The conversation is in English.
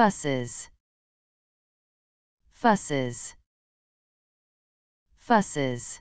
fusses. Fusses. Fusses.